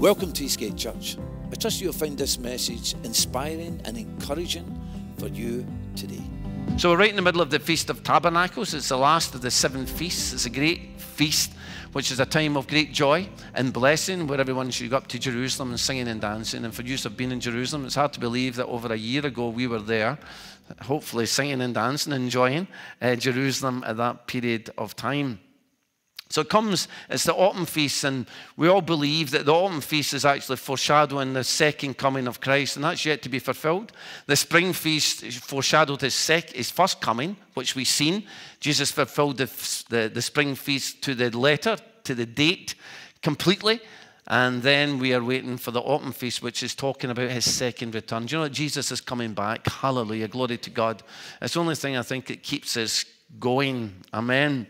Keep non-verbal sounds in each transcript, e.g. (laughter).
Welcome to East Gate Church. I trust you'll find this message inspiring and encouraging for you today. So we're right in the middle of the Feast of Tabernacles. It's the last of the seven feasts. It's a great feast, which is a time of great joy and blessing where everyone should go up to Jerusalem and singing and dancing. And for you who've been in Jerusalem, it's hard to believe that over a year ago we were there, hopefully singing and dancing, enjoying uh, Jerusalem at that period of time. So it comes, it's the autumn feast, and we all believe that the autumn feast is actually foreshadowing the second coming of Christ, and that's yet to be fulfilled. The spring feast foreshadowed his, sec, his first coming, which we've seen. Jesus fulfilled the, the, the spring feast to the letter, to the date completely. And then we are waiting for the autumn feast, which is talking about his second return. Do you know what? Jesus is coming back. Hallelujah. Glory to God. It's the only thing I think that keeps us going. Amen.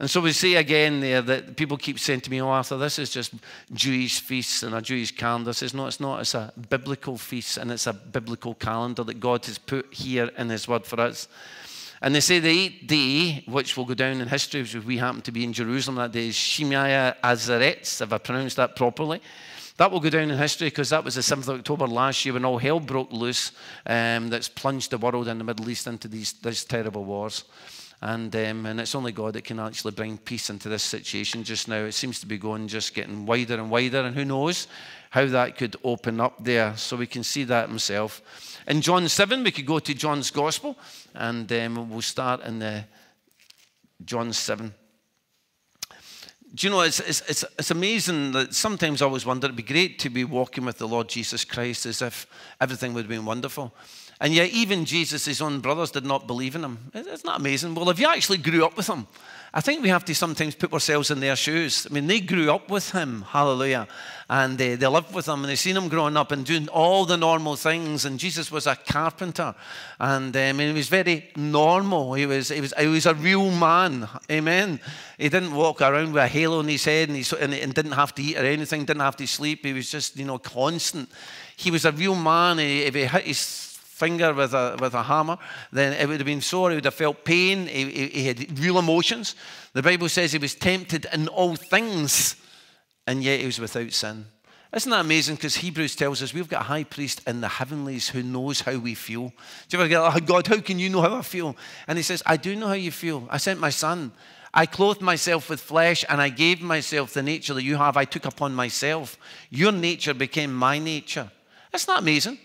And so we see again there that people keep saying to me, Oh, Arthur, this is just Jewish feasts and a Jewish calendar. Says, No, it's not. It's a biblical feast and it's a biblical calendar that God has put here in His Word for us. And they say the eighth day, which will go down in history, which we happen to be in Jerusalem that day, is Shemini Atzeret, if I pronounced that properly. That will go down in history because that was the 7th of October last year when all hell broke loose um, that's plunged the world and the Middle East into these, these terrible wars. And, um, and it's only God that can actually bring peace into this situation just now. It seems to be going just getting wider and wider, and who knows how that could open up there. So we can see that himself. In John 7, we could go to John's Gospel, and um, we'll start in the John 7. Do you know, it's, it's, it's, it's amazing that sometimes I always wonder it'd be great to be walking with the Lord Jesus Christ as if everything would have been wonderful. And yet, even Jesus, own brothers, did not believe in him. Isn't that amazing? Well, if you actually grew up with him, I think we have to sometimes put ourselves in their shoes. I mean, they grew up with him, hallelujah. And they, they lived with him and they seen him growing up and doing all the normal things. And Jesus was a carpenter. And I um, mean, he was very normal. He was, he, was, he was a real man. Amen. He didn't walk around with a halo on his head and, he, and, and didn't have to eat or anything, didn't have to sleep. He was just, you know, constant. He was a real man. He, if he hit his finger with a, with a hammer, then it would have been sore. He would have felt pain. He, he, he had real emotions. The Bible says he was tempted in all things, and yet he was without sin. Isn't that amazing? Because Hebrews tells us we've got a high priest in the heavenlies who knows how we feel. Do you ever get, oh, God, how can you know how I feel? And he says, I do know how you feel. I sent my son. I clothed myself with flesh and I gave myself the nature that you have. I took upon myself. Your nature became my nature. Isn't that amazing?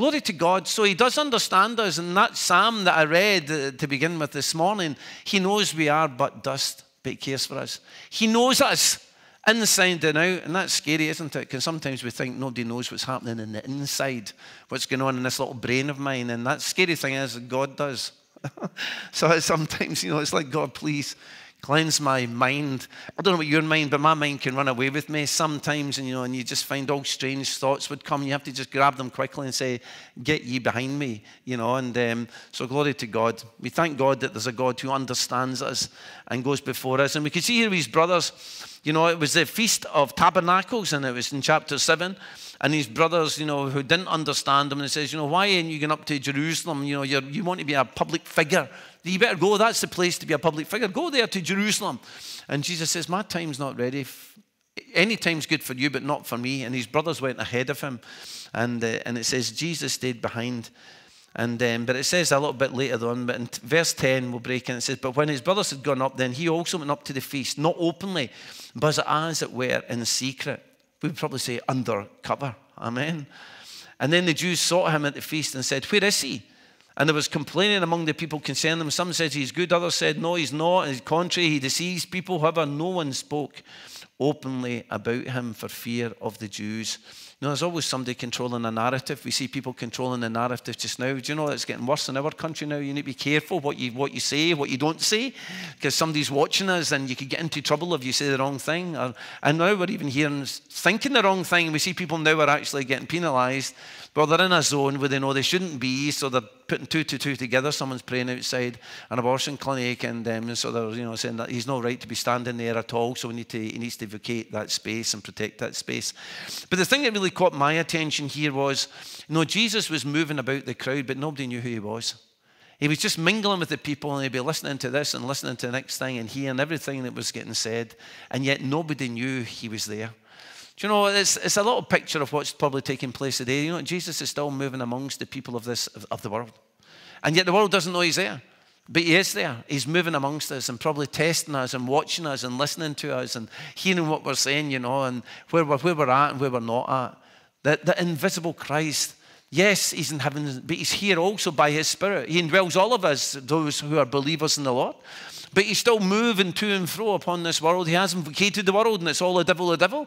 Glory to God. So he does understand us. And that psalm that I read uh, to begin with this morning, he knows we are but dust, but he cares for us. He knows us inside and out. And that's scary, isn't it? Because sometimes we think nobody knows what's happening in the inside, what's going on in this little brain of mine. And that scary thing is God does. (laughs) so sometimes, you know, it's like, God, please cleanse my mind. I don't know what your mind, but my mind can run away with me sometimes, and you know, and you just find all strange thoughts would come. You have to just grab them quickly and say, "Get ye behind me," you know. And um, so, glory to God. We thank God that there's a God who understands us and goes before us. And we can see here these brothers. You know, it was the feast of tabernacles, and it was in chapter seven. And his brothers, you know, who didn't understand him, and says, you know, why aren't you going up to Jerusalem? You know, you want to be a public figure you better go. That's the place to be a public figure. Go there to Jerusalem. And Jesus says, My time's not ready. Any time's good for you, but not for me. And his brothers went ahead of him. And, uh, and it says, Jesus stayed behind. And um, but it says a little bit later on, but in verse 10 we'll break in. It says, But when his brothers had gone up, then he also went up to the feast, not openly, but as it were in secret. We would probably say under cover. Amen. And then the Jews sought him at the feast and said, Where is he? And there was complaining among the people concerning him. Some said he's good, others said no, he's not. He's contrary, he deceives people. However, no one spoke openly about him for fear of the Jews. You know, there's always somebody controlling the narrative. We see people controlling the narrative just now. Do you know it's getting worse in our country now? You need to be careful what you, what you say, what you don't say, because somebody's watching us and you could get into trouble if you say the wrong thing. Or, and now we're even hearing thinking the wrong thing. We see people now are actually getting penalised well, they're in a zone where they know they shouldn't be, so they're putting two to two together. Someone's praying outside an abortion clinic, and um, so they're you know saying that he's no right to be standing there at all. So we need to he needs to that space and protect that space. But the thing that really caught my attention here was, you know, Jesus was moving about the crowd, but nobody knew who he was. He was just mingling with the people and he'd be listening to this and listening to the next thing and hearing everything that was getting said, and yet nobody knew he was there. Do you know, it's, it's a little picture of what's probably taking place today. You know, Jesus is still moving amongst the people of, this, of, of the world. And yet the world doesn't know he's there. But he is there. He's moving amongst us and probably testing us and watching us and listening to us and hearing what we're saying, you know, and where we're, where we're at and where we're not at. The, the invisible Christ, yes, he's in heaven, but he's here also by his Spirit. He indwells all of us, those who are believers in the Lord. But he's still moving to and fro upon this world. He hasn't vacated the world and it's all the devil, the devil.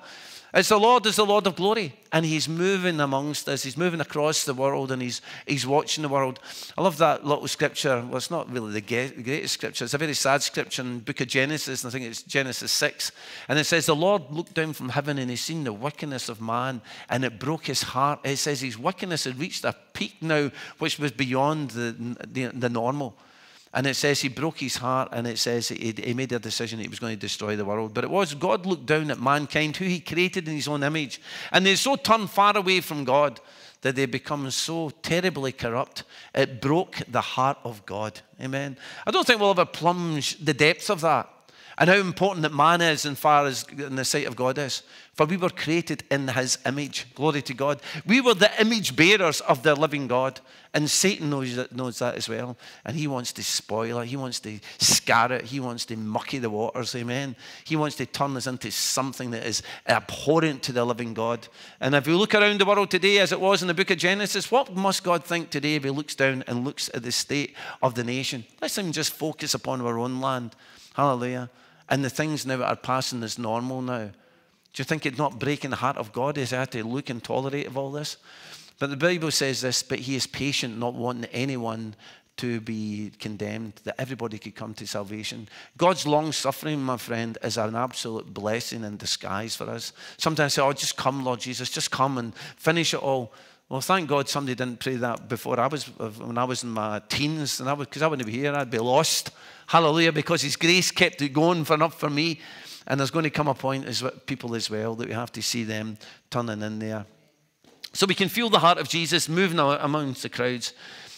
It's the Lord is the Lord of glory, and He's moving amongst us. He's moving across the world, and He's He's watching the world. I love that little scripture. Well, it's not really the greatest scripture. It's a very sad scripture in Book of Genesis, I think it's Genesis six, and it says the Lord looked down from heaven and He seen the wickedness of man, and it broke His heart. It says His wickedness had reached a peak now, which was beyond the the, the normal. And it says he broke his heart, and it says he, he made a decision he was going to destroy the world. But it was God looked down at mankind, who he created in his own image. And they so turned far away from God that they become so terribly corrupt. It broke the heart of God. Amen. I don't think we'll ever plunge the depths of that and how important that man is in far as in the sight of God is. For we were created in his image. Glory to God. We were the image bearers of the living God. And Satan knows that, knows that as well. And he wants to spoil it. He wants to scar it. He wants to mucky the waters. Amen. He wants to turn us into something that is abhorrent to the living God. And if we look around the world today, as it was in the book of Genesis, what must God think today if he looks down and looks at the state of the nation? Let's him just focus upon our own land. Hallelujah. And the things now are passing as normal now. Do you think it's not breaking the heart of God is had to look and tolerate of all this? But the Bible says this, but he is patient, not wanting anyone to be condemned, that everybody could come to salvation. God's long suffering, my friend, is an absolute blessing in disguise for us. Sometimes I say, Oh, just come, Lord Jesus, just come and finish it all. Well, thank God somebody didn't pray that before I was, when I was in my teens, and I because I wouldn't be here, I'd be lost. Hallelujah, because His grace kept it going for enough for me. And there's going to come a point as people as well that we have to see them turning in there. So we can feel the heart of Jesus moving amongst the crowds.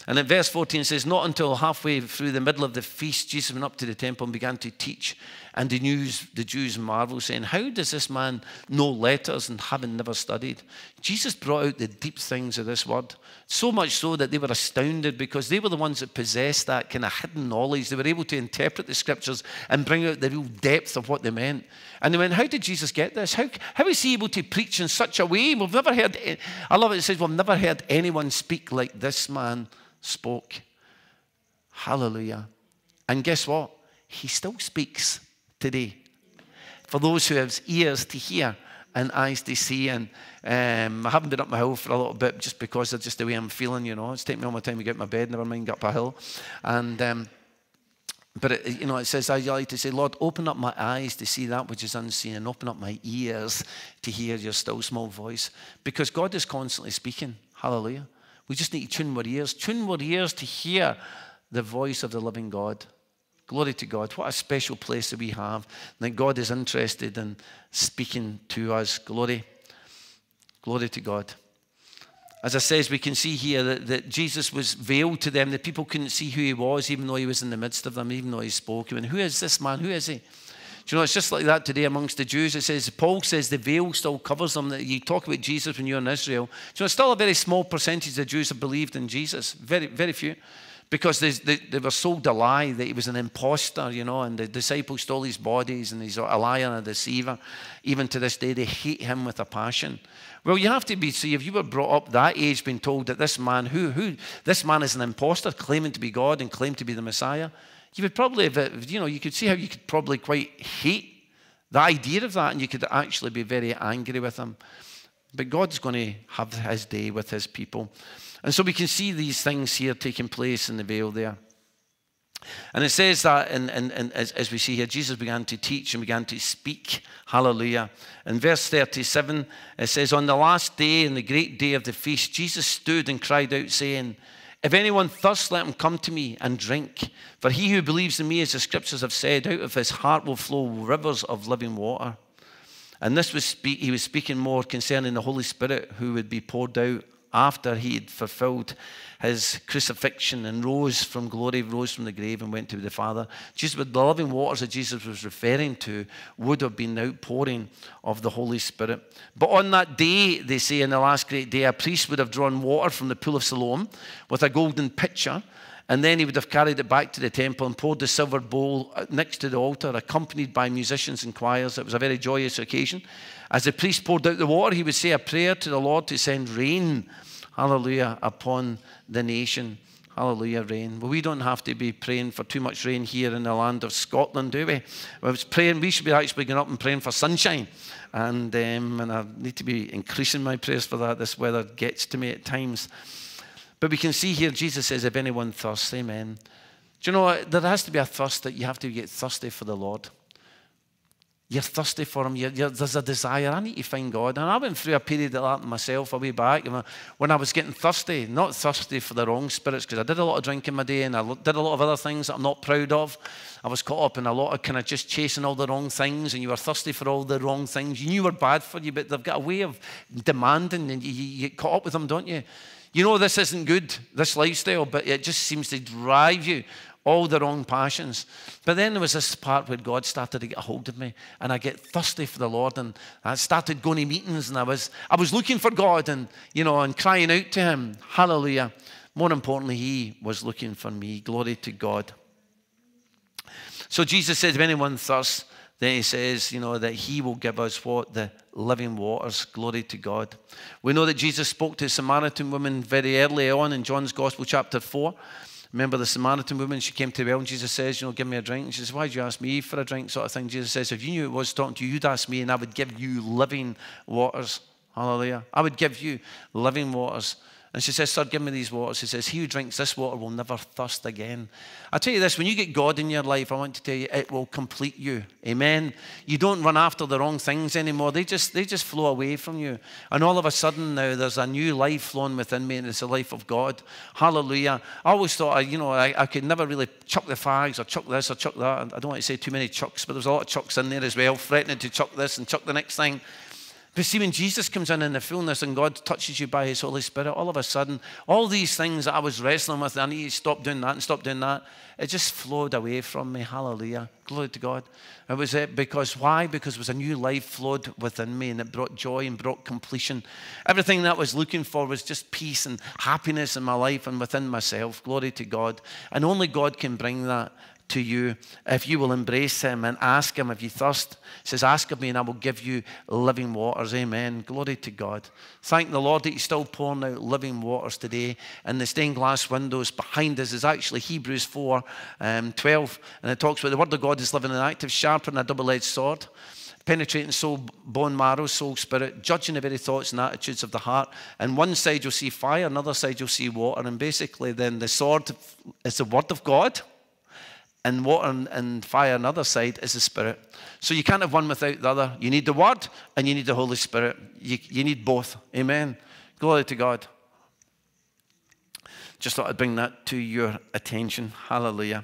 And in verse 14 it says, Not until halfway through the middle of the feast, Jesus went up to the temple and began to teach. And the, news, the Jews marvel, saying, How does this man know letters and having never studied? Jesus brought out the deep things of this word. So much so that they were astounded because they were the ones that possessed that kind of hidden knowledge. They were able to interpret the scriptures and bring out the real depth of what they meant. And they went, How did Jesus get this? How, how is he able to preach in such a way? We've never heard, I love it, it says, We've never heard anyone speak like this man spoke. Hallelujah. And guess what? He still speaks today. For those who have ears to hear and eyes to see. And um, I haven't been up my hill for a little bit just because of just the way I'm feeling, you know. It's taken me all my time to get my bed, never mind get up a hill. And, um, but, it, you know, it says, I like to say, Lord, open up my eyes to see that which is unseen and open up my ears to hear your still small voice. Because God is constantly speaking. Hallelujah. We just need to tune our ears, tune our ears to hear the voice of the living God. Glory to God. What a special place that we have. That God is interested in speaking to us. Glory. Glory to God. As I says, we can see here that, that Jesus was veiled to them. The people couldn't see who he was, even though he was in the midst of them, even though he spoke. I mean, who is this man? Who is he? Do you know, it's just like that today amongst the Jews. It says, Paul says the veil still covers them. That you talk about Jesus when you're in Israel. Do you know, still a very small percentage of Jews have believed in Jesus. Very, very few because they, they, they, were sold a lie that he was an impostor, you know, and the disciples stole his bodies and he's a liar and a deceiver. Even to this day, they hate him with a passion. Well, you have to be, see, if you were brought up that age being told that this man, who, who, this man is an impostor, claiming to be God and claim to be the Messiah, you would probably, have, uh, you know, you could see how you could probably quite hate the idea of that and you could actually be very angry with him. But God's going to have his day with his people. And so we can see these things here taking place in the veil there. And it says that, and, and, and as, as, we see here, Jesus began to teach and began to speak. Hallelujah. In verse 37, it says, On the last day, in the great day of the feast, Jesus stood and cried out, saying, If anyone thirsts, let him come to me and drink. For he who believes in me, as the scriptures have said, out of his heart will flow rivers of living water. And this was speak, he was speaking more concerning the Holy Spirit who would be poured out after he had fulfilled his crucifixion and rose from glory, rose from the grave and went to the Father. Jesus, with the living waters that Jesus was referring to, would have been the outpouring of the Holy Spirit. But on that day, they say in the last great day, a priest would have drawn water from the pool of Siloam with a golden pitcher. And then he would have carried it back to the temple and poured the silver bowl next to the altar, accompanied by musicians and choirs. It was a very joyous occasion. As the priest poured out the water, he would say a prayer to the Lord to send rain, hallelujah, upon the nation. Hallelujah, rain. Well, we don't have to be praying for too much rain here in the land of Scotland, do we? I was praying, we should be actually going up and praying for sunshine. And, um, and I need to be increasing my prayers for that. This weather gets to me at times. But we can see here, Jesus says, if anyone thirsts, amen. Do you know, there has to be a thirst that you have to get thirsty for the Lord. You're thirsty for Him. You're, you're, there's a desire. I need to find God. And I went through a period of that myself a way back when I was getting thirsty. Not thirsty for the wrong spirits, because I did a lot of drinking my day and I did a lot of other things that I'm not proud of. I was caught up in a lot of kind of just chasing all the wrong things, and you were thirsty for all the wrong things. You knew were bad for you, but they've got a way of demanding, and you, you get caught up with them, don't you? You know this isn't good, this lifestyle, but it just seems to drive you all the wrong passions. But then there was this part where God started to get a hold of me, and I get thirsty for the Lord, and I started going to meetings, and I was I was looking for God, and you know, and crying out to Him, Hallelujah. More importantly, He was looking for me. Glory to God. So Jesus said, if anyone thirsts, then he says, you know, that he will give us what? The living waters. Glory to God. We know that Jesus spoke to a Samaritan woman very early on in John's Gospel, chapter 4. Remember the Samaritan woman, she came to the well and Jesus says, You know, give me a drink. And she says, Why'd you ask me for a drink? Sort of thing. Jesus says, If you knew it was talking to you, you'd ask me and I would give you living waters. Hallelujah. I would give you living waters. And she says, Sir, give me these waters. He says, He who drinks this water will never thirst again. I tell you this, when you get God in your life, I want to tell you, it will complete you. Amen. You don't run after the wrong things anymore. They just they just flow away from you. And all of a sudden now there's a new life flowing within me, and it's the life of God. Hallelujah. I always thought, I, you know, I, I could never really chuck the fags or chuck this or chuck that. I don't want to say too many chucks, but there's a lot of chucks in there as well, threatening to chuck this and chuck the next thing. But see, when Jesus comes in in the fullness and God touches you by His Holy Spirit, all of a sudden, all these things that I was wrestling with, I need to stop doing that and stop doing that, it just flowed away from me. Hallelujah. Glory to God. It was it because why? Because it was a new life flowed within me and it brought joy and brought completion. Everything that I was looking for was just peace and happiness in my life and within myself. Glory to God. And only God can bring that to you if you will embrace him and ask him if you thirst. He says, Ask of me and I will give you living waters. Amen. Glory to God. Thank the Lord that he's still pouring out living waters today. And the stained glass windows behind us is actually Hebrews 4 um, 12. And it talks about the word of God is living and active, sharper than a double edged sword penetrating soul, bone marrow, soul, spirit, judging the very thoughts and attitudes of the heart. And one side you'll see fire, another side you'll see water. And basically, then the sword is the word of God and water and fire on the other side is the Spirit. So you can't have one without the other. You need the Word and you need the Holy Spirit. You, you need both. Amen. Glory to God. Just thought I'd bring that to your attention. Hallelujah.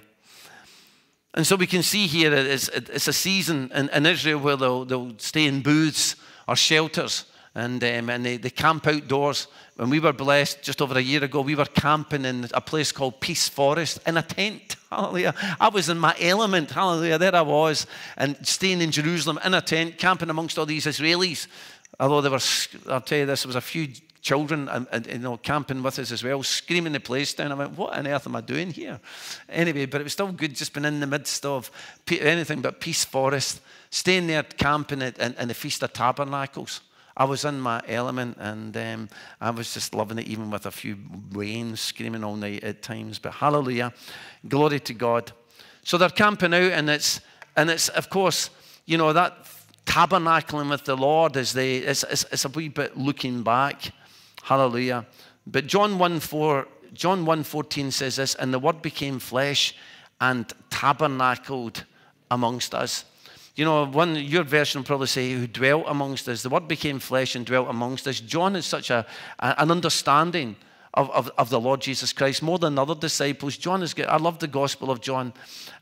And so we can see here it's, it's a season in, in Israel where they'll, they'll stay in booths or shelters and, um, and they, they camp outdoors. When we were blessed just over a year ago, we were camping in a place called Peace Forest in a tent. (laughs) Hallelujah. I was in my element. Hallelujah. There I was, and staying in Jerusalem in a tent, camping amongst all these Israelis. Although there were, I'll tell you this, there was a few children and, and, you know camping with us as well, screaming the place down. I went, "What on earth am I doing here?" Anyway, but it was still good, just being in the midst of anything but peace forest, staying there camping in, in the Feast of Tabernacles. I was in my element and um, I was just loving it, even with a few rains screaming all night at times. But hallelujah, glory to God. So they're camping out, and it's, and it's of course, you know, that tabernacling with the Lord is they, it's, it's, it's a wee bit looking back. Hallelujah. But John 1 4, John 1 14 says this, and the word became flesh and tabernacled amongst us. You know, one your version will probably say, "Who dwelt amongst us." The Word became flesh and dwelt amongst us. John is such a, an understanding of, of, of, the Lord Jesus Christ more than other disciples. John is good. I love the Gospel of John.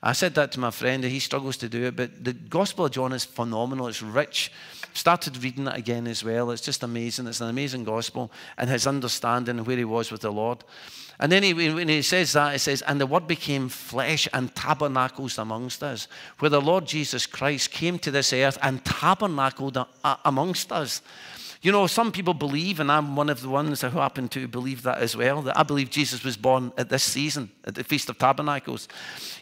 I said that to my friend, he struggles to do it, but the Gospel of John is phenomenal. It's rich. Started reading it again as well. It's just amazing. It's an amazing Gospel and his understanding where he was with the Lord. And then he, when he says that, he says, And the Word became flesh and tabernacles amongst us, where the Lord Jesus Christ came to this earth and tabernacled amongst us. You know, some people believe, and I'm one of the ones who happen to believe that as well, that I believe Jesus was born at this season, at the Feast of Tabernacles.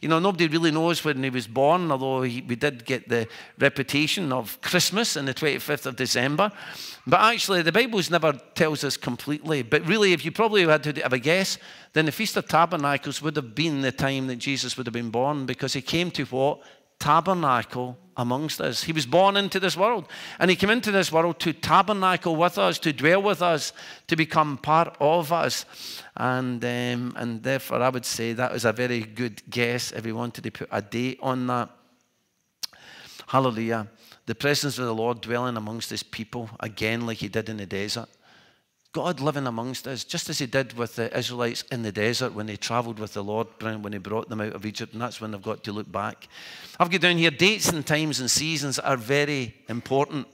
You know, nobody really knows when he was born, although he, we did get the reputation of Christmas on the 25th of December. But actually, the Bible never tells us completely. But really, if you probably had to have a guess, then the Feast of Tabernacles would have been the time that Jesus would have been born because he came to what? tabernacle amongst us. He was born into this world, and He came into this world to tabernacle with us, to dwell with us, to become part of us. And, um, and therefore, I would say that was a very good guess if we wanted to put a date on that. Hallelujah. The presence of the Lord dwelling amongst His people, again, like He did in the desert. God living amongst us, just as He did with the Israelites in the desert when they traveled with the Lord, when He brought them out of Egypt, and that's when they've got to look back. I've got down here dates and times and seasons are very important.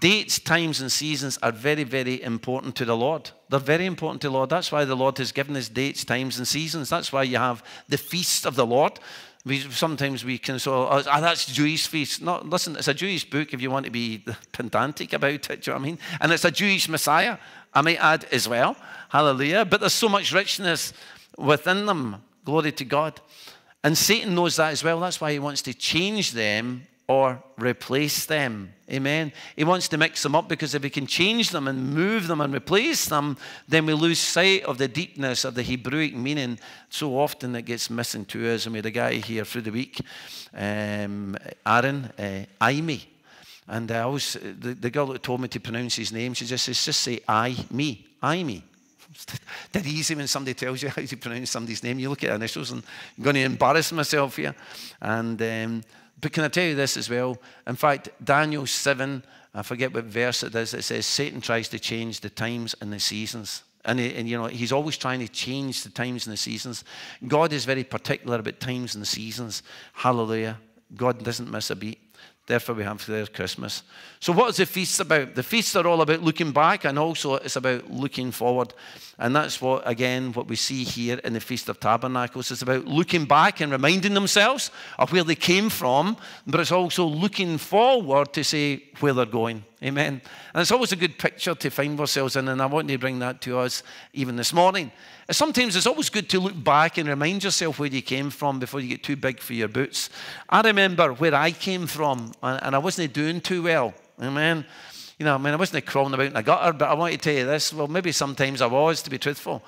Dates, times, and seasons are very, very important to the Lord. They're very important to the Lord. That's why the Lord has given us dates, times, and seasons. That's why you have the feast of the Lord. We, sometimes we can say, oh, oh, that's Jewish feast. No, listen, it's a Jewish book if you want to be (laughs) pedantic about it. Do you know what I mean? And it's a Jewish Messiah. I might add as well. Hallelujah. But there's so much richness within them. Glory to God. And Satan knows that as well. That's why he wants to change them or replace them. Amen. He wants to mix them up because if he can change them and move them and replace them, then we lose sight of the deepness of the Hebrewic meaning. So often it gets missing to us. We had a guy here through the week, um, Aaron uh, Aimee. And I always, the, the girl that told me to pronounce his name, she just says, just say I, me, I, me. (laughs) Dead easy when somebody tells you (laughs) how to pronounce somebody's name. You look at initials and I'm going to embarrass myself here. And, um, but can I tell you this as well? In fact, Daniel 7, I forget what verse it is, it says Satan tries to change the times and the seasons. And, he, and, you know, he's always trying to change the times and the seasons. God is very particular about times and seasons. Hallelujah. God doesn't miss a beat. Therefore, we have their Christmas. So, what is the feast about? The feasts are all about looking back, and also it's about looking forward. And that's what, again, what we see here in the Feast of Tabernacles. It's about looking back and reminding themselves of where they came from, but it's also looking forward to say where they're going. Amen. And it's always a good picture to find ourselves in, and I want to bring that to us even this morning. Sometimes it's always good to look back and remind yourself where you came from before you get too big for your boots. I remember where I came from, and I wasn't doing too well. Amen. You know, I mean, I wasn't crawling about in a gutter, but I want to tell you this. Well, maybe sometimes I was, to be truthful.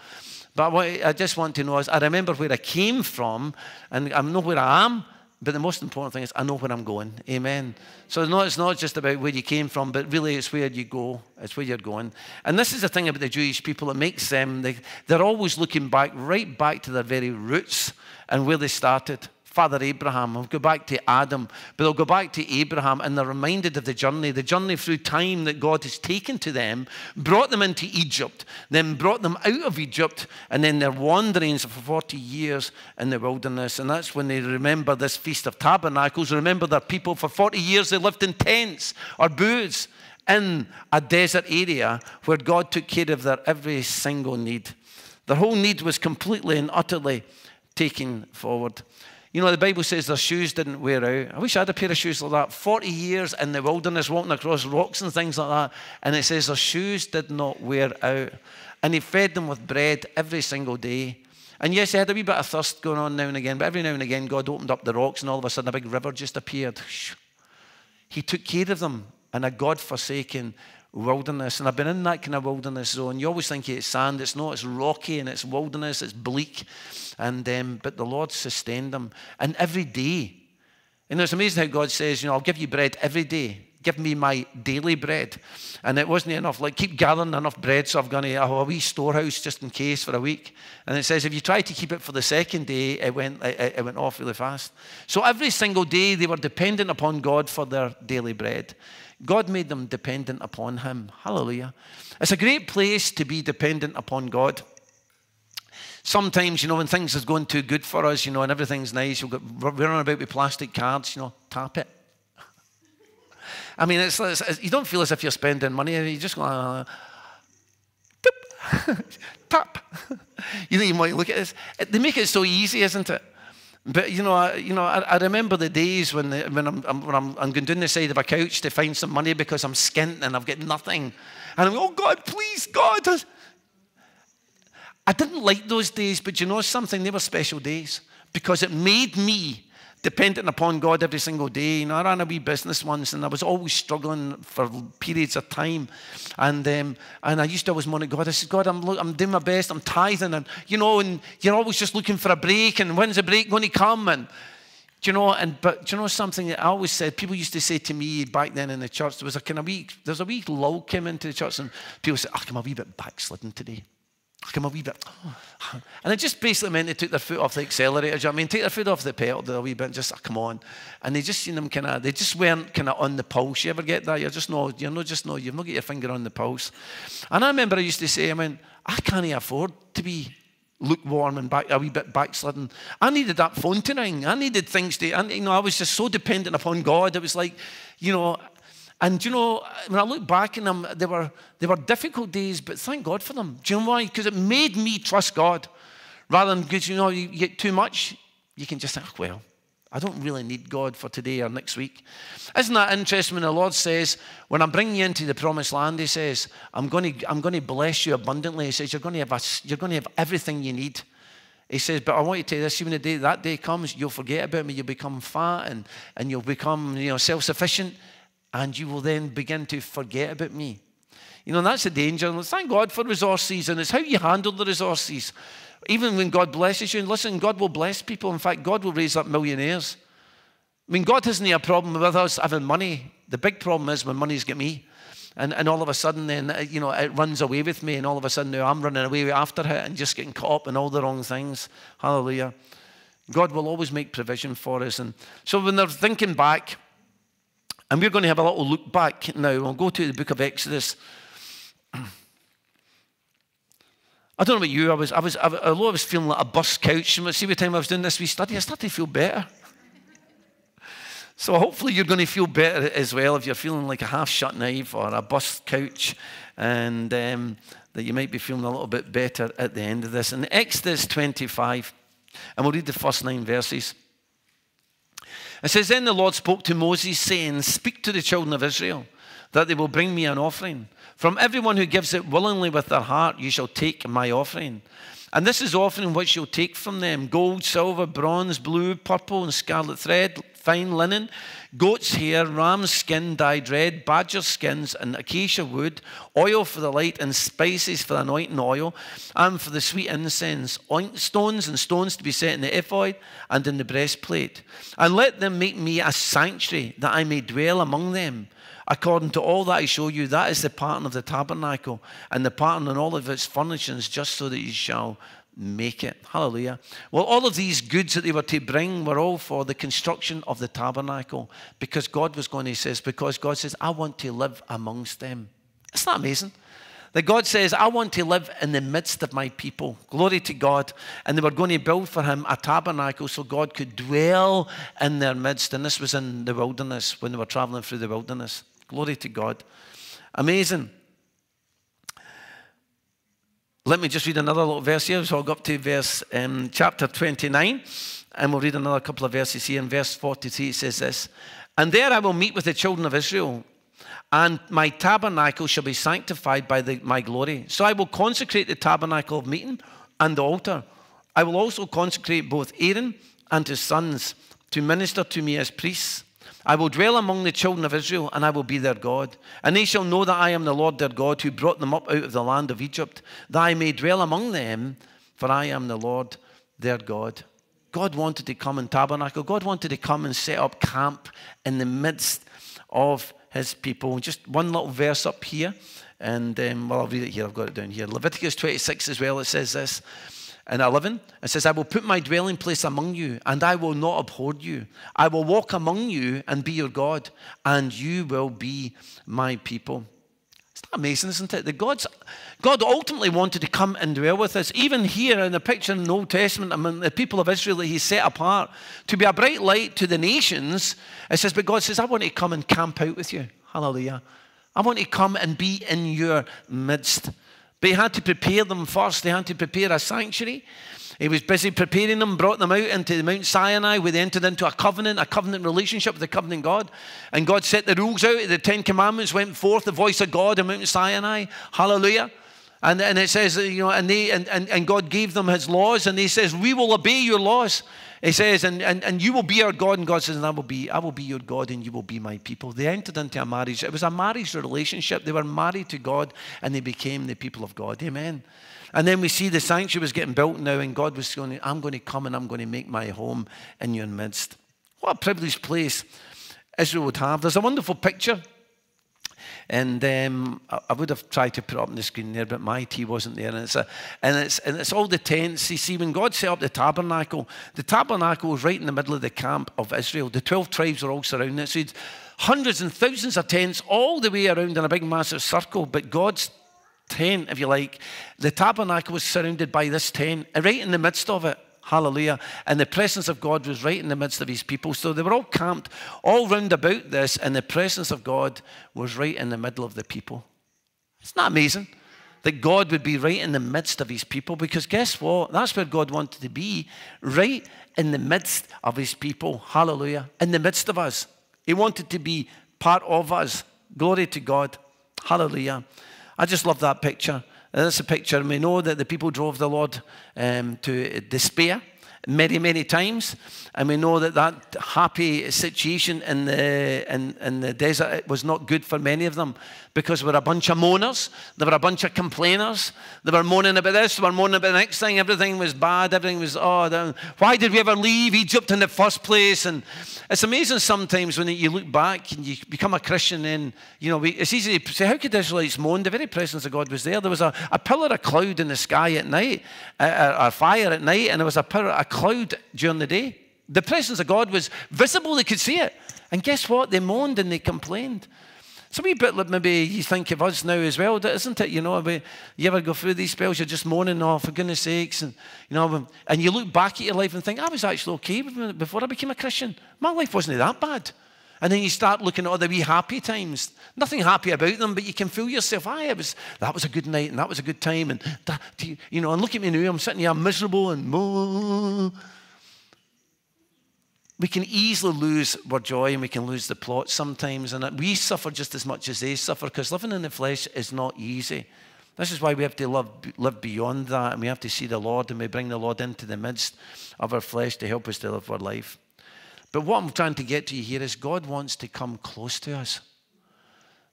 But what I just want to know is I remember where I came from, and I know where I am, but the most important thing is I know where I'm going. Amen. So no, it's not just about where you came from, but really it's where you go. It's where you're going. And this is the thing about the Jewish people. that makes them, they, they're always looking back, right back to their very roots and where they started. Father Abraham. We'll go back to Adam, but they'll go back to Abraham and they're reminded of the journey, the journey through time that God has taken to them, brought them into Egypt, then brought them out of Egypt, and then their wanderings for 40 years in the wilderness. And that's when they remember this Feast of Tabernacles. Remember their people for 40 years they lived in tents or booths in a desert area where God took care of their every single need. Their whole need was completely and utterly taken forward. You know, the Bible says their shoes didn't wear out. I wish I had a pair of shoes like that. 40 years in the wilderness, walking across rocks and things like that. And it says their shoes did not wear out. And he fed them with bread every single day. And yes, they had a wee bit of thirst going on now and again, but every now and again, God opened up the rocks, and all of a sudden, a big river just appeared. He took care of them in a God forsaken wilderness. And I've been in that kind of wilderness zone. You always think it's sand. It's not. It's rocky and it's wilderness. It's bleak. And um, but the Lord sustained them. And every day, and it's amazing how God says, you know, I'll give you bread every day. Give me my daily bread. And it wasn't enough. Like, keep gathering enough bread so I've got a, a wee storehouse just in case for a week. And it says, if you try to keep it for the second day, it went, it, it went off really fast. So every single day, they were dependent upon God for their daily bread. God made them dependent upon Him. Hallelujah. It's a great place to be dependent upon God. Sometimes, you know, when things is going too good for us, you know, and everything's nice, get running about with plastic cards, you know, tap it. I mean, it's, it's, you don't feel as if you're spending money. You just go, uh, (laughs) tap. (laughs) you know, you might look at this. They make it so easy, isn't it? But you know, I, you know, I, I remember the days when, the, when, I'm, I'm, when I'm, I'm, going down the side of a couch to find some money because I'm skint and I've got nothing, and I'm oh God, please God. I didn't like those days, but you know something? They were special days because it made me dependent upon God every single day. You know, I ran a wee business once and I was always struggling for periods of time. And, um, and I used to always monitor God. I said, God, I'm, I'm doing my best. I'm tithing. And, you know, and you're always just looking for a break. And when's the break going to come? And, do you know, and but do you know something that I always said? People used to say to me back then in the church, there was a kind of week, there's a wee lull came into the church, and people said, oh, I'm a wee bit backslidden today. I'm a wee bit. (sighs) And it just basically meant they took their foot off the accelerator. You know I mean? Take their foot off the pedal a wee bit, just oh, come on. And they just seen them kind of, they just weren't kind of on the pulse. You ever get that? You're just no, you're not just no, you've not got your finger on the pulse. And I remember I used to say, I mean, I can't afford to be lukewarm and back, a wee bit backslidden. I needed that phone to ring. I needed things to, and, you know, I was just so dependent upon God. It was like, you know, and you know, when I look back in them, they were, they were difficult days, but thank God for them. Do you know why? Because it made me trust God. Rather than because, you know, you get too much, you can just think, oh, ah, well, I don't really need God for today or next week. Isn't that interesting when the Lord says, when I'm bringing you into the promised land, He says, I'm going to, I'm going to bless you abundantly. He says, you're going, to have a, you're going to have everything you need. He says, but I want you to tell you this, when the day, that day comes, you'll forget about me. You'll become fat and, and you'll become you know, self-sufficient and you will then begin to forget about me. You know, that's the danger. And thank God for resources, and it's how you handle the resources. Even when God blesses you, and listen, God will bless people. In fact, God will raise up millionaires. I mean, God hasn't a problem with us having money. The big problem is when money's got me. And, and all of a sudden, then, uh, you know, it runs away with me. And all of a sudden, now I'm running away after it and just getting caught up in all the wrong things. Hallelujah. God will always make provision for us. And so when they're thinking back, and we're going to have a little look back now. We'll go to the book of Exodus. (clears throat) I don't know about you. I was, I was, I, although I was feeling like a bus couch, and see, the time I was doing this wee study, I started to feel better. so hopefully you're going to feel better as well if you're feeling like a half-shut knife or a bus couch, and um, that you might be feeling a little bit better at the end of this. In Exodus 25, and we'll read the first nine verses. It says, Then the Lord spoke to Moses, saying, Speak to the children of Israel, that they will bring me an offering. From everyone who gives it willingly with their heart, you shall take my offering. And this is offering which you'll take from them gold, silver, bronze, blue, purple, and scarlet thread, fine linen, goat's hair, ram's skin dyed red, badger skins, and acacia wood, oil for the light, and spices for the anointing oil, and for the sweet incense, stones and stones to be set in the ephod and in the breastplate. And let them make me a sanctuary that I may dwell among them. According to all that I show you, that is the pattern of the tabernacle and the pattern and all of its furnishings, just so that you shall make it. Hallelujah. Well, all of these goods that they were to bring were all for the construction of the tabernacle because God was going, he says, because God says, I want to live amongst them. Isn't that amazing? That God says, I want to live in the midst of my people. Glory to God. And they were going to build for him a tabernacle so God could dwell in their midst. And this was in the wilderness when they were traveling through the wilderness. Glory to God. Amazing. Let me just read another little verse here. So I'll go up to verse um, chapter 29, and we'll read another couple of verses here. In verse 43, it says this And there I will meet with the children of Israel, and my tabernacle shall be sanctified by the, my glory. So I will consecrate the tabernacle of meeting and the altar. I will also consecrate both Aaron and his sons to minister to me as priests. I will dwell among the children of Israel, and I will be their God. And they shall know that I am the Lord their God, who brought them up out of the land of Egypt, that I may dwell among them, for I am the Lord their God. God wanted to come and tabernacle. God wanted to come and set up camp in the midst of his people. Just one little verse up here, and um, well, I'll read it here. I've got it down here. Leviticus 26 as well, it says this and 11, it says, I will put my dwelling place among you, and I will not abhor you. I will walk among you and be your God, and you will be my people. It's not amazing, isn't it? That God's, God ultimately wanted to come and dwell with us. Even here in the picture in the Old Testament, among the people of Israel that He set apart to be a bright light to the nations, it says, But God says, I want to come and camp out with you. Hallelujah. I want to come and be in your midst. But He had to prepare them first, He had to prepare a sanctuary. He was busy preparing them, brought them out into the Mount Sinai, where they entered into a covenant, a covenant relationship with the covenant God. And God set the rules out. The Ten Commandments went forth, the voice of God in Mount Sinai. Hallelujah. And, and it says, you know, and, they, and, and, and God gave them his laws, and he says, We will obey your laws. He says, and, and, and you will be our God. And God says, and I will be, I will be your God, and you will be my people. They entered into a marriage. It was a marriage relationship. They were married to God, and they became the people of God. Amen. And then we see the sanctuary was getting built now, and God was going, I'm going to come and I'm going to make my home in your midst. What a privileged place Israel would have. There's a wonderful picture. And um, I would have tried to put up on the screen there, but my tea wasn't there. And it's, a, and, it's, and it's all the tents. You see, when God set up the tabernacle, the tabernacle was right in the middle of the camp of Israel. The 12 tribes were all surrounding it. So hundreds and thousands of tents all the way around in a big massive circle. But God's tent, if you like. The tabernacle was surrounded by this tent, right in the midst of it. Hallelujah. And the presence of God was right in the midst of his people. So they were all camped all round about this, and the presence of God was right in the middle of the people. Isn't that amazing? That God would be right in the midst of his people. Because guess what? That's where God wanted to be, right in the midst of his people. Hallelujah. In the midst of us. He wanted to be part of us. Glory to God. Hallelujah. I just love that picture. That's a picture. And we know that the people drove the Lord um, to despair many, many times. And we know that that happy situation in the, in, in the desert was not good for many of them because we were a bunch of moaners. They were a bunch of complainers. They were moaning about this, they were moaning about the next thing. Everything was bad. Everything was, oh, why did we ever leave Egypt in the first place? And it's amazing sometimes when you look back and you become a Christian, and, you know, it's easy to say, how could Israelites moan? The very presence of God was there. There was a, a pillar of cloud in the sky at night, a, a fire at night, and there was a, pillar, a cloud during the day. The presence of God was visible, they could see it. And guess what? They moaned and they complained. It's a wee bit like maybe you think of us now as well, isn't it? You know, you ever go through these spells, you're just moaning, oh, for goodness sakes. And, you know, and you look back at your life and think, I was actually okay before I became a Christian. My life wasn't that bad. And then you start looking at all the wee happy times. Nothing happy about them, but you can feel yourself, it was, that was a good night and that was a good time. And, that, you know, and look at me now, I'm sitting here miserable and, we can easily lose our joy and we can lose the plot sometimes. And we suffer just as much as they suffer because living in the flesh is not easy. This is why we have to love, live beyond that and we have to see the Lord and we bring the Lord into the midst of our flesh to help us to live our life. But what I'm trying to get to you here is God wants to come close to us.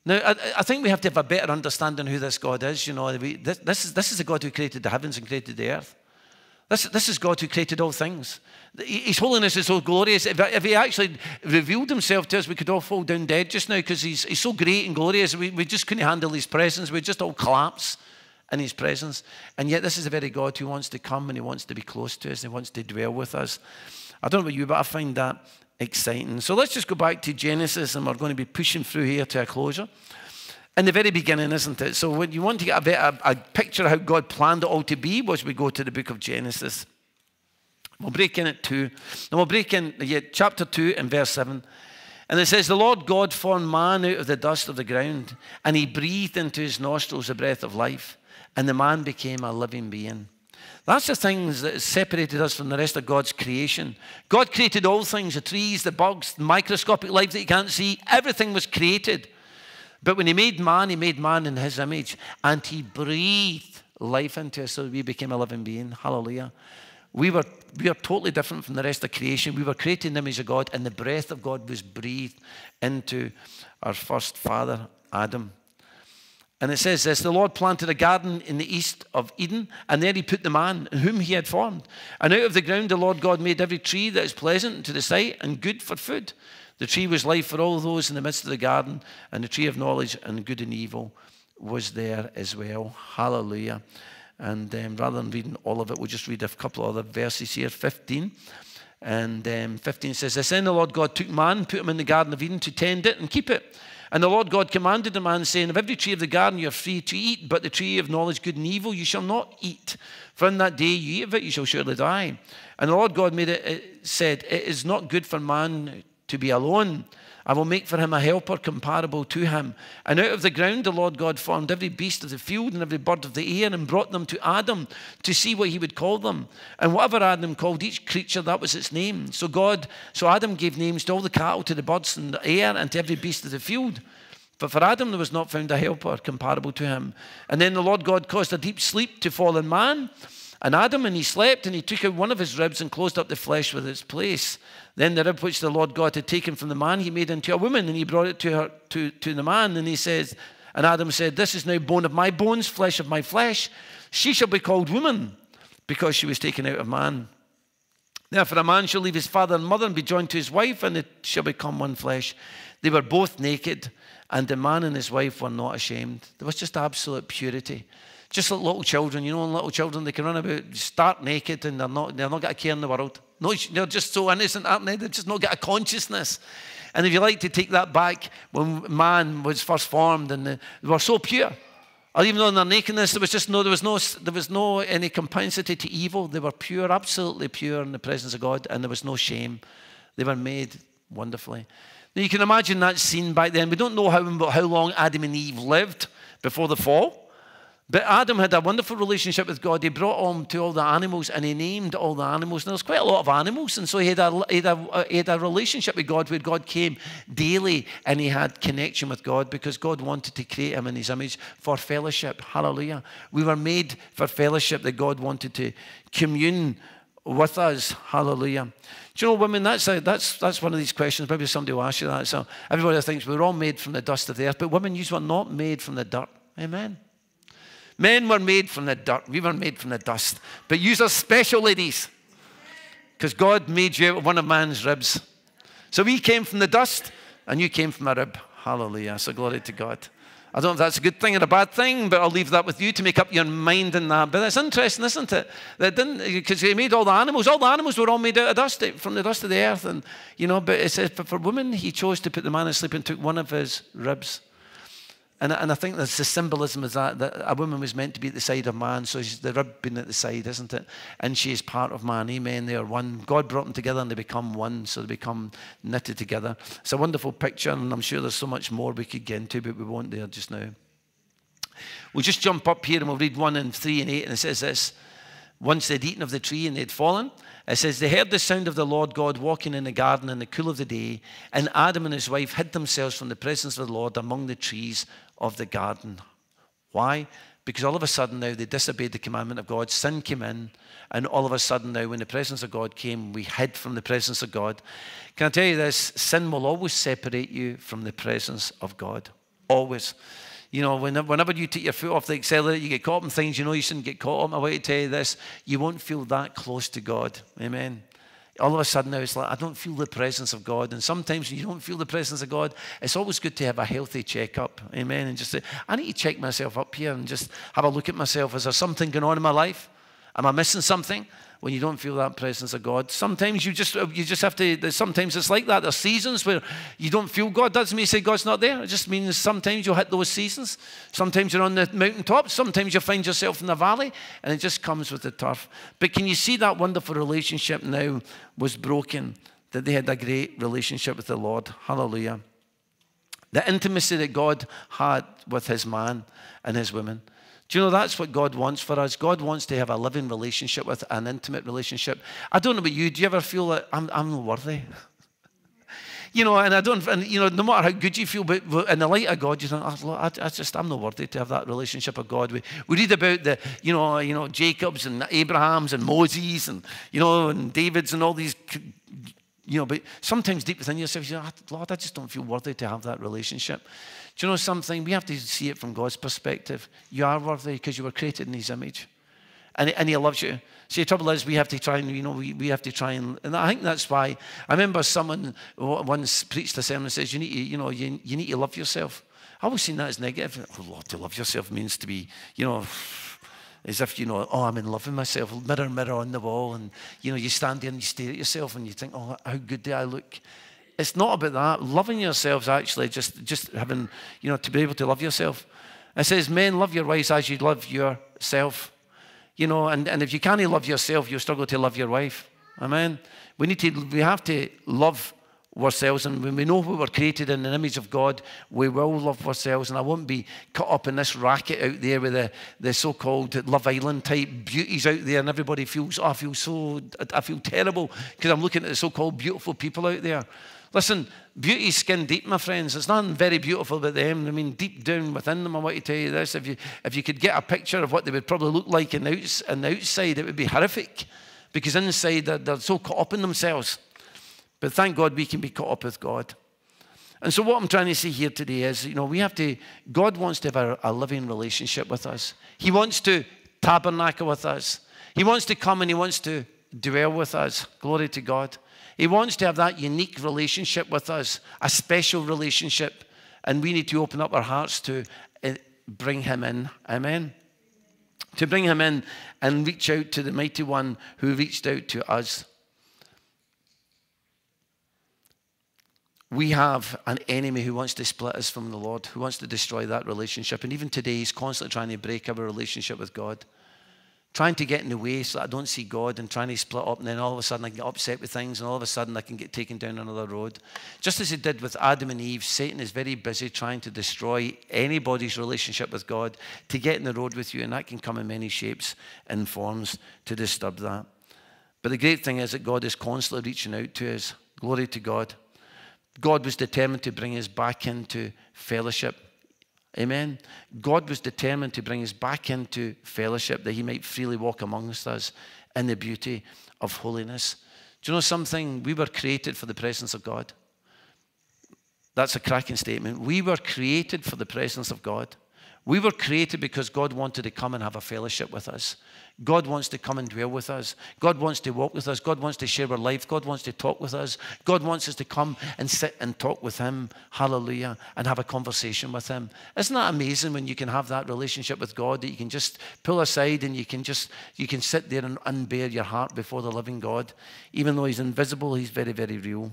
Now, I, I think we have to have a better understanding who this God is. You know, we, this, this, is, this is the God who created the heavens and created the earth. This, this is God who created all things. His holiness is so glorious. If, if, he actually revealed himself to us, we could all fall down dead just now because he's, he's so great and glorious. We, we just couldn't handle his presence. We'd just all collapse in his presence. And yet, this is a very God who wants to come and he wants to be close to us and he wants to dwell with us. I don't know about you, but I find that exciting. So let's just go back to Genesis and we're going to be pushing through here to a closure in the very beginning, isn't it? So when you want to get a, a, a picture of how God planned it all to be, was we go to the book of Genesis. We'll break in at 2. And we'll break in yeah, chapter 2 and verse 7. And it says, The Lord God formed man out of the dust of the ground, and he breathed into his nostrils the breath of life, and the man became a living being. That's the things that separated us from the rest of God's creation. God created all things the trees, the bugs, the microscopic life that you can't see. Everything was created. But when he made man, he made man in his image and he breathed life into us so we became a living being. Hallelujah. We were, we are totally different from the rest of creation. We were created in the image of God, and the breath of God was breathed into our first father, Adam. And it says this The Lord planted a garden in the east of Eden, and there he put the man whom he had formed. And out of the ground the Lord God made every tree that is pleasant to the sight and good for food. The tree was life for all those in the midst of the garden, and the tree of knowledge and good and evil was there as well. Hallelujah. And um, rather than reading all of it, we'll just read a couple of other verses here 15. And um, 15 says this Then the Lord God took man, put him in the Garden of Eden to tend it and keep it. And the Lord God commanded the man, saying, Of every tree of the garden you are free to eat, but the tree of knowledge, good and evil, you shall not eat. For in that day you eat of it, you shall surely die. And the Lord God made it, it said, It is not good for man to be alone. I will make for him a helper comparable to him. And out of the ground the Lord God formed every beast of the field and every bird of the air and brought them to Adam to see what he would call them. And whatever Adam called each creature, that was its name. So God, so Adam gave names to all the cattle, to the birds in the air, and to every beast of the field. But for Adam there was not found a helper comparable to him. And then the Lord God caused a deep sleep to fall on man. And Adam, and he slept, and he took out one of his ribs and closed up the flesh with its place. Then the rib which the Lord God had taken from the man, he made into a woman, and he brought it to her to, to the man. And he says, and Adam said, This is now bone of my bones, flesh of my flesh. She shall be called woman, because she was taken out of man. Therefore, a man shall leave his father and mother and be joined to his wife, and it shall become one flesh. They were both naked, and the man and his wife were not ashamed. There was just absolute purity. Just like little children, you know, little children, they can run about stark naked and they're not, they're not got a care in the world. No, they're just so innocent, aren't they? They've just not got a consciousness. And if you like to take that back, when man was first formed and they were so pure, or even in their nakedness, there was just no, there was no, there was no any compensity to evil. They were pure, absolutely pure in the presence of God, and there was no shame. They were made wonderfully. Now you can imagine that scene back then. We don't know how, how long Adam and Eve lived before the fall. But Adam had a wonderful relationship with God. He brought him to all the animals and he named all the animals. And there was quite a lot of animals. And so he had, a, he, had a, he had a relationship with God where God came daily and he had connection with God because God wanted to create him in his image for fellowship. Hallelujah. We were made for fellowship that God wanted to commune with us. Hallelujah. Do you know, women, that's, a, that's, that's one of these questions. Maybe somebody will ask you that. So everybody thinks we're all made from the dust of the earth, but women, you were not made from the dirt. Amen. Men were made from the dirt. We were made from the dust. But you are special, ladies, because God made you out of one of man's ribs. So we came from the dust, and you came from a rib. Hallelujah. So glory to God. I don't know if that's a good thing or a bad thing, but I'll leave that with you to make up your mind in that. But that's interesting, isn't it? That didn't because he made all the animals. All the animals were all made out of dust eh, from the dust of the earth, and you know. But it says, for women, he chose to put the man asleep and took one of his ribs. And, and I think that's the symbolism is that, that a woman was meant to be at the side of man, so she's the rib being at the side, isn't it? And she is part of man. Amen. They are one. God brought them together and they become one, so they become knitted together. It's a wonderful picture, and I'm sure there's so much more we could get into, but we won't there just now. We'll just jump up here and we'll read 1 and 3 and 8, and it says this Once they'd eaten of the tree and they'd fallen, it says, They heard the sound of the Lord God walking in the garden in the cool of the day, and Adam and his wife hid themselves from the presence of the Lord among the trees of the garden. Why? Because all of a sudden now they disobeyed the commandment of God, sin came in, and all of a sudden now when the presence of God came, we hid from the presence of God. Can I tell you this? Sin will always separate you from the presence of God. Always. You know, whenever you take your foot off the accelerator, you get caught in things you know you shouldn't get caught on. I want to tell you this you won't feel that close to God. Amen. All of a sudden now it's like, I don't feel the presence of God. And sometimes when you don't feel the presence of God, it's always good to have a healthy checkup. Amen. And just say, I need to check myself up here and just have a look at myself. Is there something going on in my life? Am I missing something? When you don't feel that presence of God. Sometimes you just uh, you just have to. Sometimes it's like that. There's seasons where you don't feel God. Doesn't mean say God's not there. It just means sometimes you'll hit those seasons. Sometimes you're on the mountaintop. Sometimes you find yourself in the valley, and it just comes with the turf. But can you see that wonderful relationship now was broken? That they had a great relationship with the Lord. Hallelujah. The intimacy that God had with His man and His woman. Do you know that's what God wants for us? God wants to have a living relationship with an intimate relationship. I don't know about you. Do you ever feel that I'm, I'm not worthy? (laughs) you know, and I don't, and you know, no matter how good you feel, but in the light of God, you think, oh, I, I just, I'm not worthy to have that relationship with God. We, we read about the, you know, you know, Jacobs and Abraham's and Moses and, you know, and David's and all these, you know, but sometimes deep within yourself, you know, ah, Lord, I just don't feel worthy to have that relationship. Do you know something? We have to see it from God's perspective. You are worthy because you were created in His image. And, and He loves you. See, the trouble is, we have to try and, you know, we, we have to try and, and I think that's why, I remember someone once preached a sermon and says, you need to, you know, you, you need to love yourself. I always seen that as negative. Oh, to love yourself means to be, you know, as if, you know, oh, I'm in love with myself, mirror, mirror on the wall. And, you know, you stand there and you stare at yourself and you think, oh, how good do I look? It's not about that. Loving yourselves actually, just, just having, you know, to be able to love yourself. It says, men, love your wives as you love yourself. You know, and, and if you can't love yourself, you'll struggle to love your wife. Amen. We need to, we have to love ourselves. And when we know we were created in the image of God, we will love ourselves. And I won't be caught up in this racket out there with the, the so called Love Island type beauties out there. And everybody feels, oh, I feel so, I feel terrible because I'm looking at the so called beautiful people out there. Listen, beauty's skin deep, my friends. There's nothing very beautiful about them. I mean, deep down within them, I want to tell you this. If you, if you could get a picture of what they would probably look like in the, outs, in the outside, it would be horrific because inside they're, they're so caught up in themselves. But thank God we can be caught up with God. And so, what I'm trying to say here today is, you know, we have to, God wants to have a, a living relationship with us. He wants to tabernacle with us. He wants to come and He wants to dwell with us. Glory to God. He wants to have that unique relationship with us, a special relationship, and we need to open up our hearts to eh, bring him in. Amen. To bring him in and reach out to the mighty one who reached out to us. We have an enemy who wants to split us from the Lord, who wants to destroy that relationship. And even today, he's constantly trying to break our relationship with God trying to get in the way so that I don't see God and trying to split up, and then all of a sudden I get upset with things, and all of a sudden I can get taken down another road. Just as he did with Adam and Eve, Satan is very busy trying to destroy anybody's relationship with God to get in the road with you, and that can come in many shapes and forms to disturb that. But the great thing is that God is constantly reaching out to us. Glory to God. God was determined to bring us back into fellowship Amen. God was determined to bring us back into fellowship that He might freely walk amongst us in the beauty of holiness. Do you know something? We were created for the presence of God. That's a cracking statement. We were created for the presence of God. We were created because God wanted to come and have a fellowship with us. God wants to come and dwell with us. God wants to walk with us. God wants to share our life. God wants to talk with us. God wants us to come and sit and talk with Him. Hallelujah. And have a conversation with Him. Isn't that amazing when you can have that relationship with God that you can just pull aside and you can just, you can sit there and unbear your heart before the living God? Even though He's invisible, He's very, very real.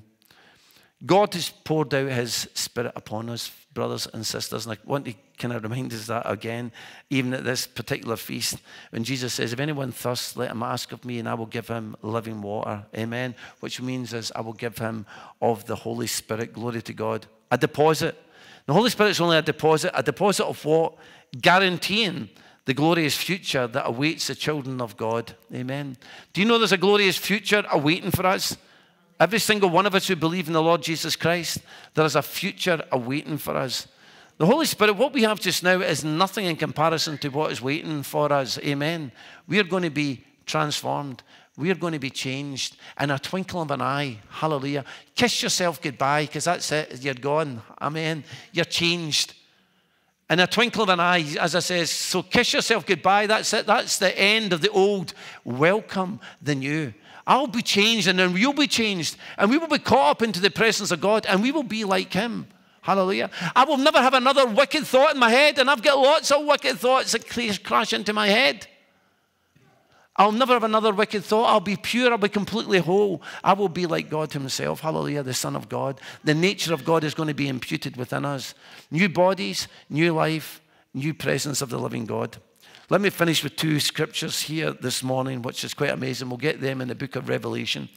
God has poured out His Spirit upon us brothers and sisters. And I want to kind of remind us that again, even at this particular feast, when Jesus says, If anyone thirsts, let him ask of me, and I will give him living water. Amen. Which means is I will give him of the Holy Spirit. Glory to God. A deposit. The Holy Spirit is only a deposit. A deposit of what? Guaranteeing the glorious future that awaits the children of God. Amen. Do you know there's a glorious future awaiting for us? Every single one of us who believe in the Lord Jesus Christ, there is a future awaiting for us. The Holy Spirit, what we have just now is nothing in comparison to what is waiting for us. Amen. We are going to be transformed. We are going to be changed in a twinkle of an eye. Hallelujah. Kiss yourself goodbye because that's it. You're gone. Amen. You're changed. In a twinkle of an eye, as I says, so kiss yourself goodbye. That's it. That's the end of the old. Welcome the new. I'll be changed and then you'll be changed. And we will be caught up into the presence of God and we will be like Him. Hallelujah. I will never have another wicked thought in my head, and I've got lots of wicked thoughts that crash into my head. I'll never have another wicked thought. I'll be pure. I'll be completely whole. I will be like God Himself. Hallelujah, the Son of God. The nature of God is going to be imputed within us. New bodies, new life, new presence of the living God. Let me finish with two scriptures here this morning, which is quite amazing. We'll get them in the book of Revelation.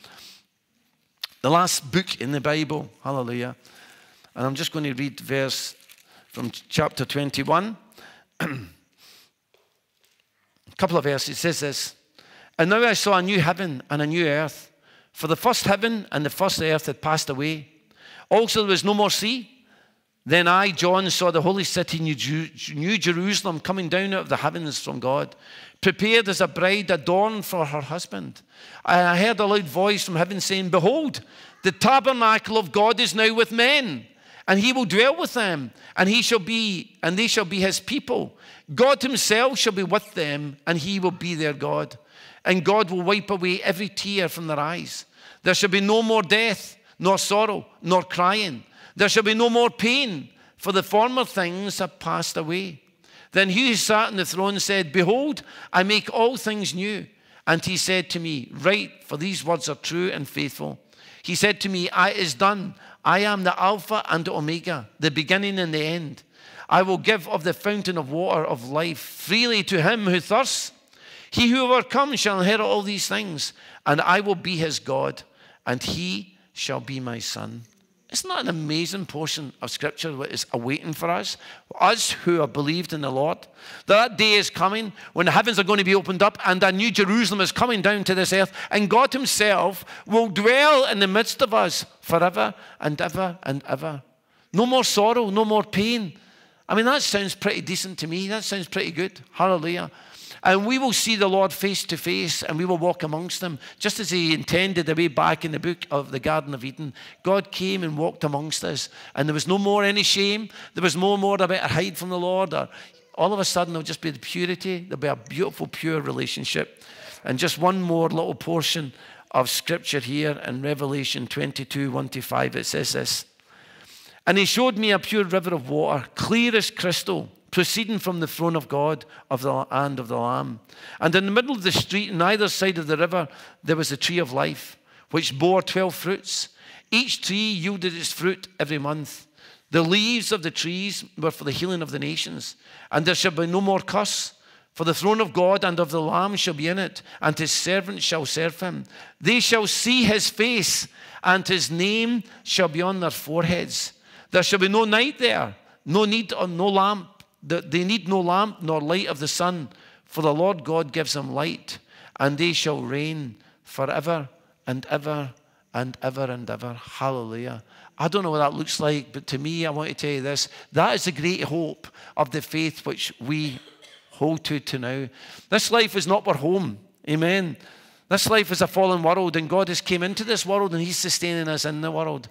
The last book in the Bible, hallelujah. And I'm just going to read verse from chapter 21. a (clears throat) couple of verses. It says this And now I saw a new heaven and a new earth, for the first heaven and the first earth had passed away. Also, there was no more sea. Then I, John, saw the holy city, New Jerusalem, coming down out of the heavens from God, prepared as a bride adorned for her husband. I heard a loud voice from heaven saying, Behold, the tabernacle of God is now with men, and he will dwell with them, and he shall be, and they shall be his people. God himself shall be with them, and he will be their God. And God will wipe away every tear from their eyes. There shall be no more death, nor sorrow, nor crying there shall be no more pain, for the former things have passed away. Then he who sat on the throne said, Behold, I make all things new. And he said to me, Write, for these words are true and faithful. He said to me, I is done. I am the Alpha and the Omega, the beginning and the end. I will give of the fountain of water of life freely to him who thirsts. He who overcomes shall inherit all these things, and I will be his God, and he shall be my son. Isn't that an amazing portion of scripture that is awaiting for us? Us who have believed in the Lord. That day is coming when the heavens are going to be opened up and a new Jerusalem is coming down to this earth, and God Himself will dwell in the midst of us forever and ever and ever. No more sorrow, no more pain. I mean, that sounds pretty decent to me. That sounds pretty good. Hallelujah. And we will see the Lord face to face and we will walk amongst them, just as He intended the way back in the book of the Garden of Eden. God came and walked amongst us, and there was no more any shame. There was no more about hide from the Lord. Or all of a sudden, there'll just be the purity. There'll be a beautiful, pure relationship. And just one more little portion of scripture here in Revelation 22 1 to 5. It says this. And he showed me a pure river of water, clear as crystal proceeding from the throne of God of the, and of the Lamb. And in the middle of the street, on either side of the river, there was a tree of life, which bore twelve fruits. Each tree yielded its fruit every month. The leaves of the trees were for the healing of the nations. And there shall be no more curse. For the throne of God and of the Lamb shall be in it, and his servants shall serve him. They shall see his face, and his name shall be on their foreheads. There shall be no night there, no need of no lamp that they need no lamp nor light of the sun, for the Lord God gives them light, and they shall reign forever and ever and ever and ever. Hallelujah. I don't know what that looks like, but to me, I want to tell you this that is the great hope of the faith which we hold to to now. This life is not our home. Amen. This life is a fallen world, and God has came into this world and He's sustaining us in the world.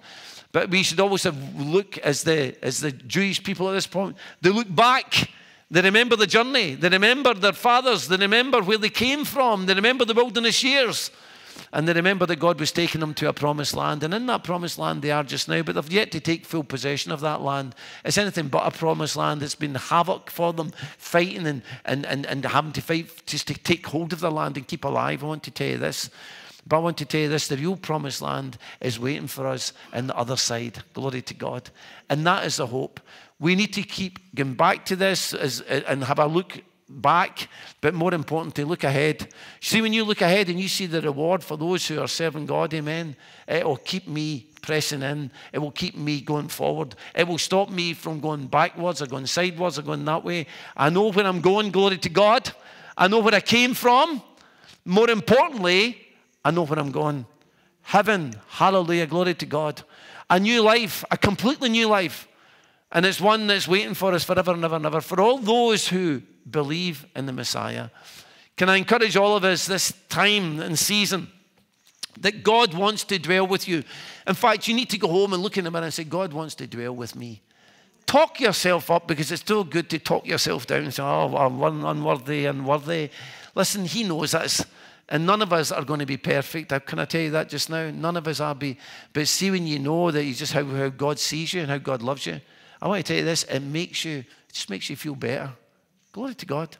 But we should always have look as the as the Jewish people at this point. They look back. They remember the journey. They remember their fathers. They remember where they came from. They remember the wilderness years. And they remember that God was taking them to a promised land. And in that promised land they are just now, but they've yet to take full possession of that land. It's anything but a promised land. It's been havoc for them, fighting and, and, and, and having to fight just to take hold of the land and keep alive. I want to tell you this. But I want to tell you this the real promised land is waiting for us on the other side. Glory to God. And that is the hope. We need to keep going back to this and have a look back, but more importantly, look ahead. See, when you look ahead and you see the reward for those who are serving God, amen, it will keep me pressing in. It will keep me going forward. It will stop me from going backwards or going sideways or going that way. I know where I'm going, glory to God. I know where I came from. More importantly, I know where I'm going. Heaven, hallelujah, glory to God. A new life, a completely new life. And it's one that's waiting for us forever and ever and ever. For all those who believe in the Messiah. Can I encourage all of us this time and season that God wants to dwell with you? In fact, you need to go home and look in the mirror and say, God wants to dwell with me. Talk yourself up because it's still good to talk yourself down and say, Oh, I'm unworthy, unworthy. Listen, He knows us. And none of us are going to be perfect. Can I tell you that just now? None of us are be. But see when you know that you just how, how God sees you and how God loves you. I want to tell you this, it makes you, it just makes you feel better. Glory to God.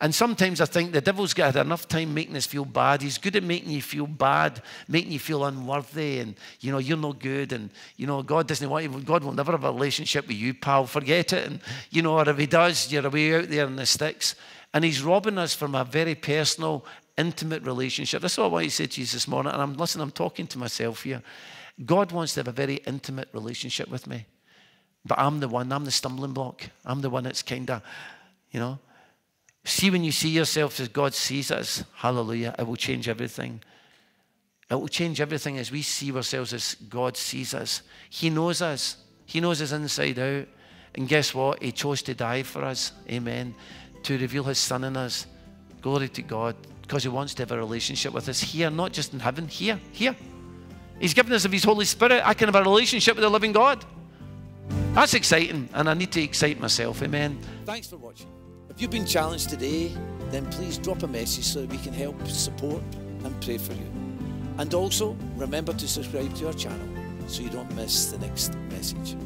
And sometimes I think the devil's got enough time making us feel bad. He's good at making you feel bad, making you feel unworthy, and you know you're no good, and you know God doesn't want you. God will never have a relationship with you, pal. Forget it. And you know, or if He does, you're away out there in the sticks. And He's robbing us from a very personal intimate relationship. That's what I want you to say to you this morning. And I'm listen, I'm talking to myself here. God wants to have a very intimate relationship with me. But I'm the one, I'm the stumbling block. I'm the one that's kind of, you know. See when you see yourself as God sees us, hallelujah, it will change everything. It will change everything as we see ourselves as God sees us. He knows us. He knows us inside out. And guess what? He chose to die for us. Amen. To reveal his son in us. Glory to God because He wants to have a relationship with us here, not just in heaven, here, here. He's given us of His Holy Spirit. I can have a relationship with the living God. That's exciting, and I need to excite myself. Amen. Thanks for watching. If you've been challenged today, then please drop a message so that we can help support and pray for you. And also, remember to subscribe to our channel so you don't miss the next message.